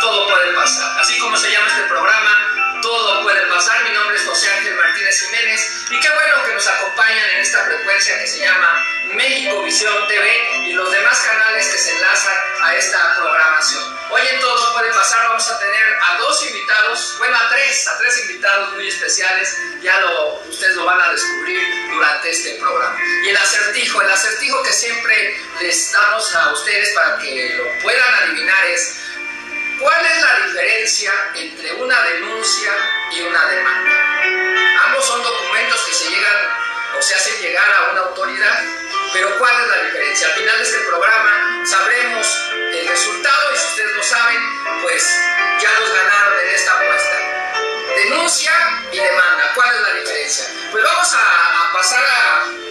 todo puede pasar. Así como se llama este programa, todo puede pasar. Mi nombre es José Ángel Martínez Jiménez y qué bueno que nos acompañan en esta frecuencia que se llama México Visión TV y los demás canales que se enlazan a esta programación. Hoy en Todo Puede Pasar vamos a tener a dos invitados, bueno a tres, a tres invitados muy especiales, ya lo, ustedes lo van a descubrir durante este programa. Y el acertijo, el acertijo que siempre les damos a ustedes para que lo puedan adivinar es, ¿cuál es la diferencia entre una denuncia y una demanda. Ambos son documentos que se llegan o se hacen llegar a una autoridad, pero ¿cuál es la diferencia? Al final de este programa sabremos el resultado y si ustedes lo saben, pues ya los ganaron en esta apuesta. Denuncia y demanda, ¿cuál es la diferencia? Pues vamos a, a pasar a